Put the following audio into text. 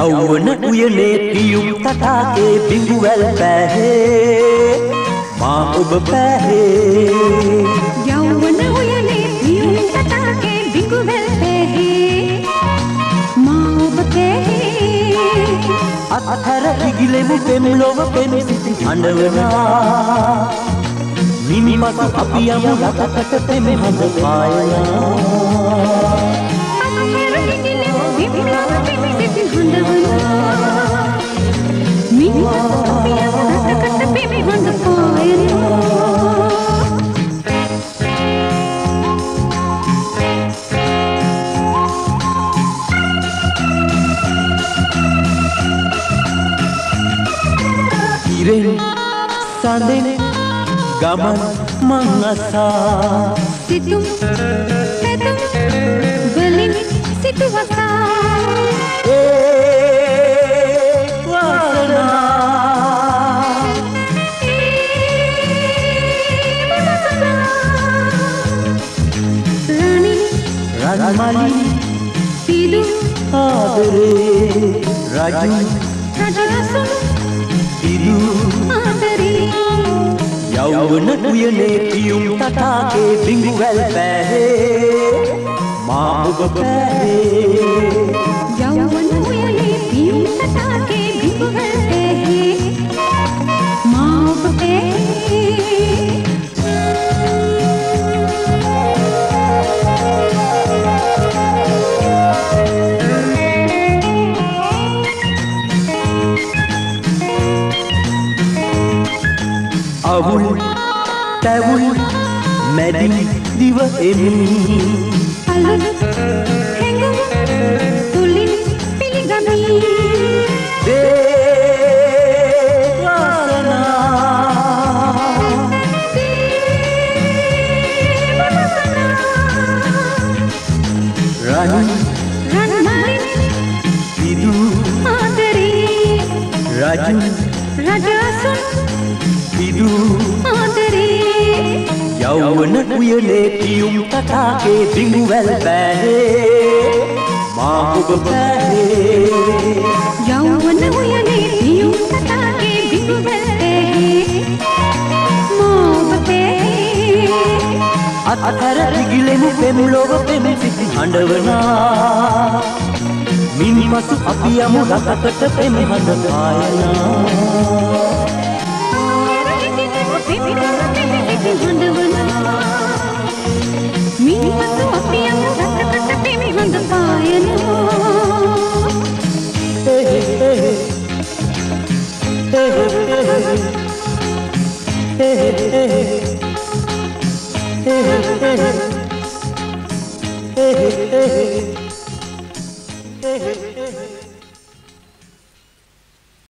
යෞවන උයනේ පියුම් තටාගේ බිඟුවැල් පැහේ. මා ඔබ පැහේ. යෞවන උයනේ පියුම් තටාගේ බිඟුවැල් පැහේ. මා ඔබ පැහේ. අත්හැර ඉගිලෙමු පෙම් ලොව පෙම් සිසි හඬවනා මිනිමසු අපි යමු රටකට පෙම් හඳ පායනා गिरे। साले गमन मंगसा सितु सितु गली में सितु वसा ए वासना। राजमाली सीधू आदरे राजू। राजा सुन। ಪಿಯು ಯೌವನ ಉಯನೆ ಪಿಯುಂ ತಟಾಕೆ ಬಿಂಗುವೆಲ್ ಬೇರೆ ಮಾಮುಗ ಬೇರೆ ಯೌವನ awul tawul madin diwa elin alun hengum tulin piligami de wasana de wasana rani rani vidu adare raju raju sun පිහිදු යවන උයනේ පියුම් තටාකේ බිඟු වැල් බෑනේ. මා ඔබ බෑනේ. යවන උයනේ පියුම් තටාකේ බිඟු වැල් බෑනේ. මා ඔබ බෑනේ. අතර දිගිලෙමු පෙම් ලොව පෙම් සිටි හඬවනා. මිනිමසු අපි යමු රටකට පෙම් හඬ පායනා Hey, hey, hey.